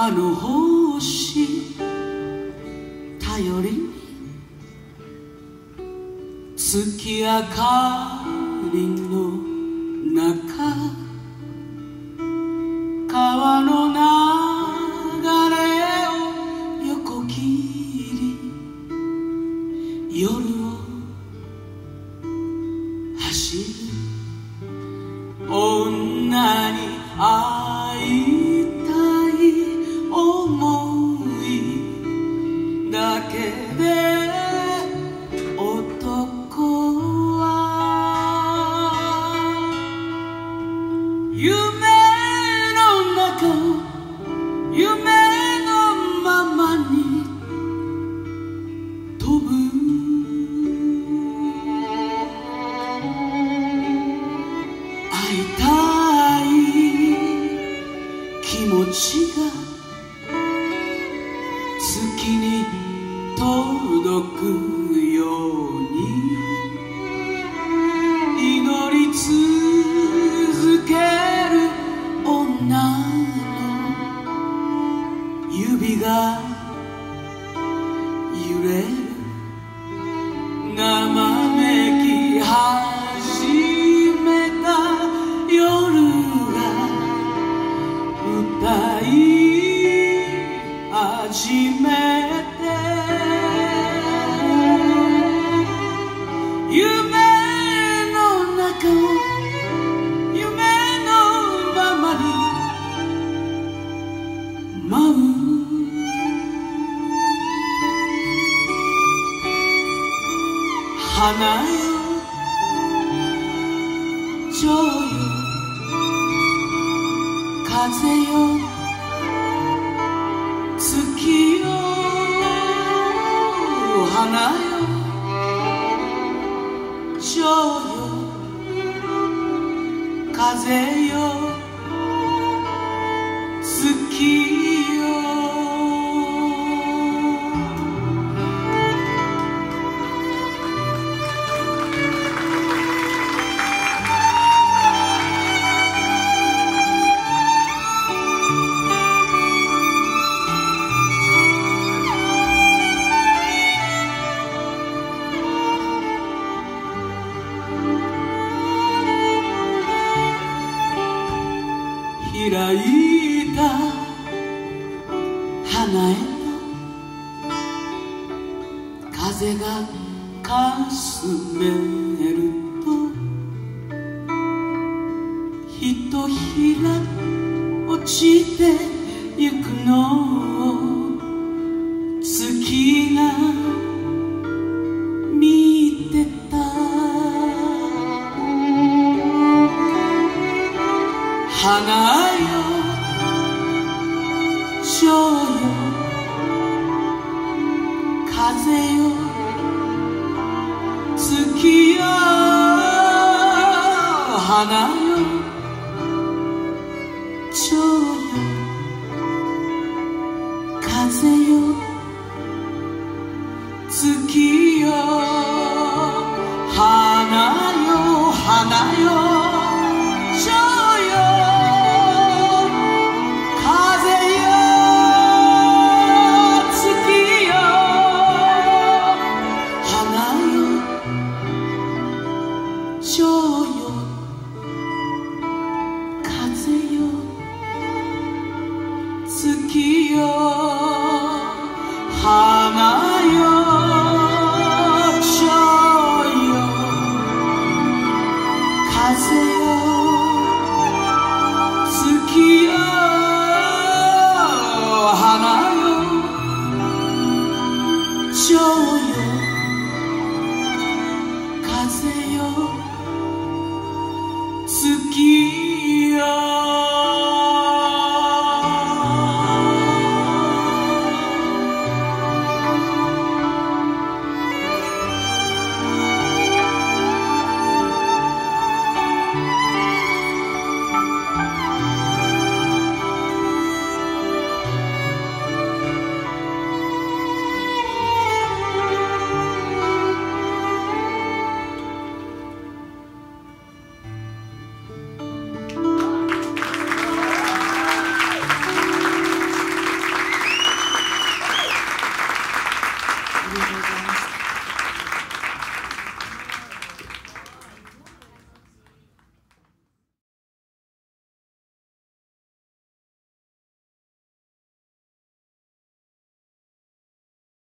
あの星頼りに月明かりの中川の流れを横切り夜を走る女に会いたい思いだけで気持ちが月に届くように祈り続ける女の指が揺れる歌い始めて。夢の中を夢のままに舞う。花よ蝶よ風よ。月よ。花よ。蝶よ。風よ。いた花へと風がかすめると。ひとひら落ちてゆくのを月が見てた。花月よ花よ。蝶よ。風